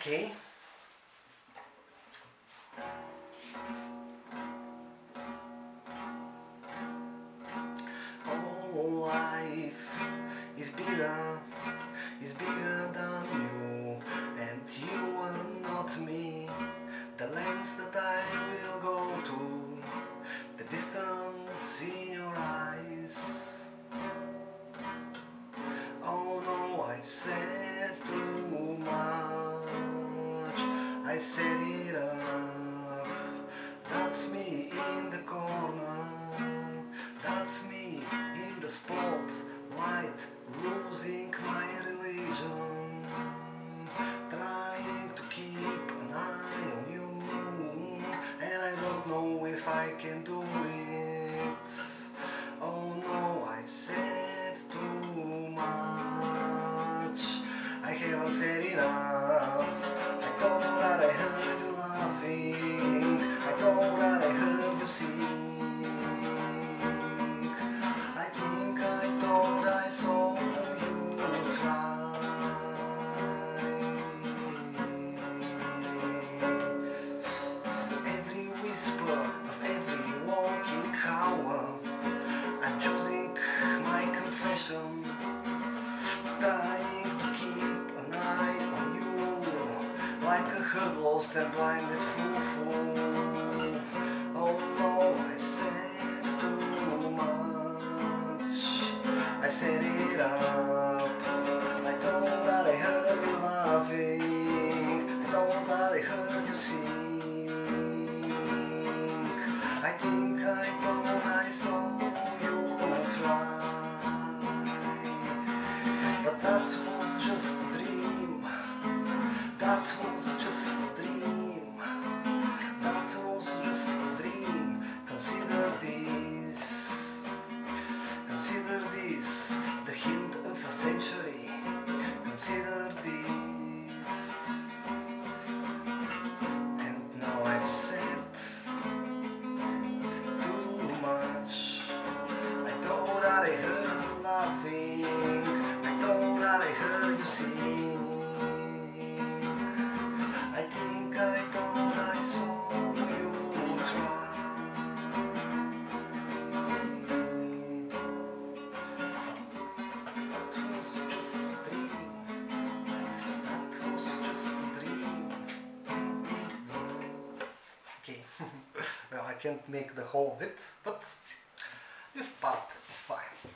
Okay. All life is bigger, is bigger than set it up. That's me in the corner. That's me in the spotlight, losing my religion. Trying to keep an eye on you, and I don't know if I can do it. Oh no, I've said too much. I haven't said enough. A lost and blinded fool. Oh no, I said too much. I said it up. I heard you laughing. I thought that I heard you sing. I think I thought I saw you try. That was just a dream. That was just a dream. Okay. well, I can't make the whole of it, but this part is fine.